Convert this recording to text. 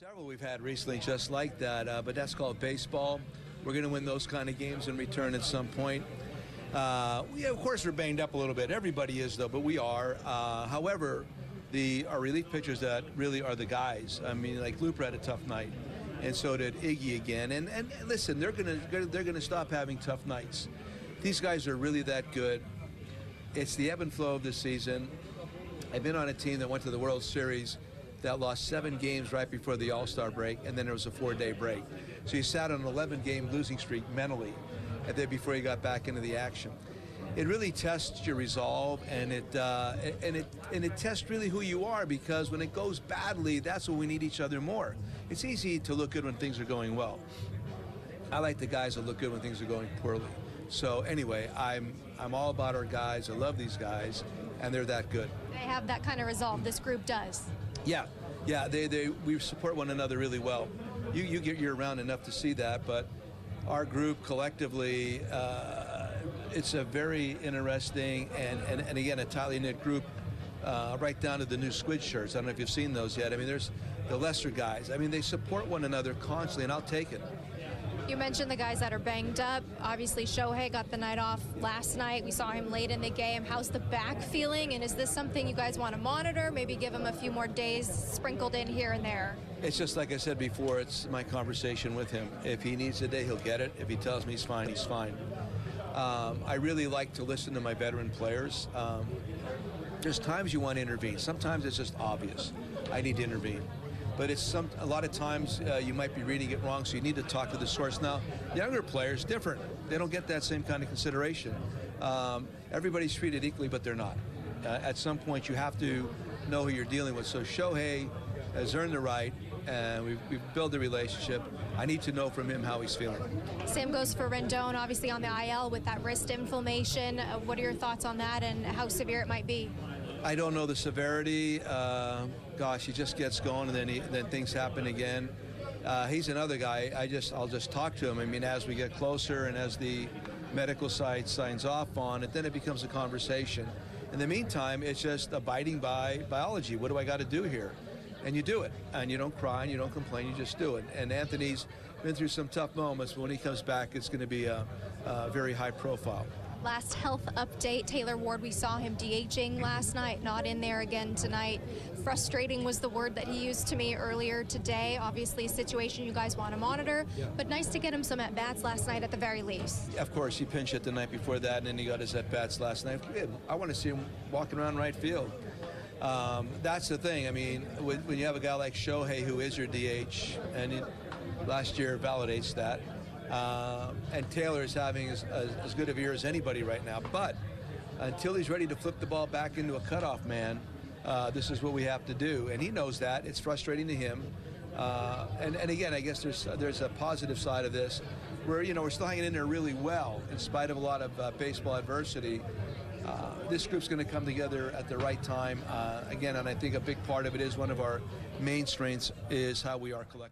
Several we've had recently just like that, uh, but that's called baseball. We're going to win those kind of games in return at some point. Uh, we, of course, we're banged up a little bit. Everybody is, though, but we are. Uh, however, the our relief pitchers that really are the guys. I mean, like Looper had a tough night, and so did Iggy again. And and listen, they're gonna they're gonna stop having tough nights. These guys are really that good. It's the ebb and flow of the season. I've been on a team that went to the World Series that lost seven games right before the All-Star break, and then there was a four-day break. So you sat on an 11-game losing streak mentally, and then before you got back into the action. It really tests your resolve, and it uh, and it and it tests really who you are because when it goes badly, that's when we need each other more. It's easy to look good when things are going well. I like the guys that look good when things are going poorly. So anyway, I'm I'm all about our guys. I love these guys, and they're that good. They have that kind of resolve. This group does. Yeah, yeah, they, they we support one another really well. You you get you're around enough to see that, but our group collectively, uh, it's a very interesting and, and, and again a tightly knit group. Uh, right down to the new squid shirts. I don't know if you've seen those yet. I mean, there's the lesser guys. I mean, they support one another constantly, and I'll take it. You mentioned the guys that are banged up. Obviously, Shohei got the night off last night. We saw him late in the game. How's the back feeling? And is this something you guys want to monitor? Maybe give him a few more days sprinkled in here and there? It's just like I said before, it's my conversation with him. If he needs a day, he'll get it. If he tells me he's fine, he's fine. Um, I really like to listen to my veteran players. Um, there's times you want to intervene. Sometimes it's just obvious. I need to intervene. But it's some a lot of times uh, you might be reading it wrong, so you need to talk to the source. Now, younger players different. They don't get that same kind of consideration. Um, everybody's treated equally, but they're not. Uh, at some point, you have to know who you're dealing with. So Shohei has earned the right, and we've, we've built a relationship. I need to know from him how he's feeling. Same goes for Rendon, obviously on the IL with that wrist inflammation. Uh, what are your thoughts on that and how severe it might be? I don't know the severity. Uh, gosh, he just gets going, and then he, then things happen again. Uh, he's another guy. I just I'll just talk to him. I mean, as we get closer and as the medical side signs off on it, then it becomes a conversation. In the meantime, it's just abiding by biology. What do I got to do here? And you do it, and you don't cry and you don't complain. You just do it. And Anthony's been through some tough moments. But when he comes back, it's going to be a, a very high profile. Last health update, Taylor Ward, we saw him DHing last night, not in there again tonight. Frustrating was the word that he used to me earlier today. Obviously, a situation you guys want to monitor, Yeah. but nice to get him some at bats last night at the very least. Of course, he pinch hit the night before that, and then he got his at bats last night. I want to see him walking around right field. Um, that's the thing. I mean, when, when you have a guy like Shohei, who is your DH, and it, last year validates that, uh, and Taylor is having as, as, as good of a year as anybody right now. But until he's ready to flip the ball back into a cutoff man, uh, this is what we have to do, and he knows that. It's frustrating to him. Uh, and, and again, I guess there's there's a positive side of this, where you know we're still hanging in there really well in spite of a lot of uh, baseball adversity. Uh, this group's going to come together at the right time uh, again, and I think a big part of it is one of our main strengths is how we are collectively.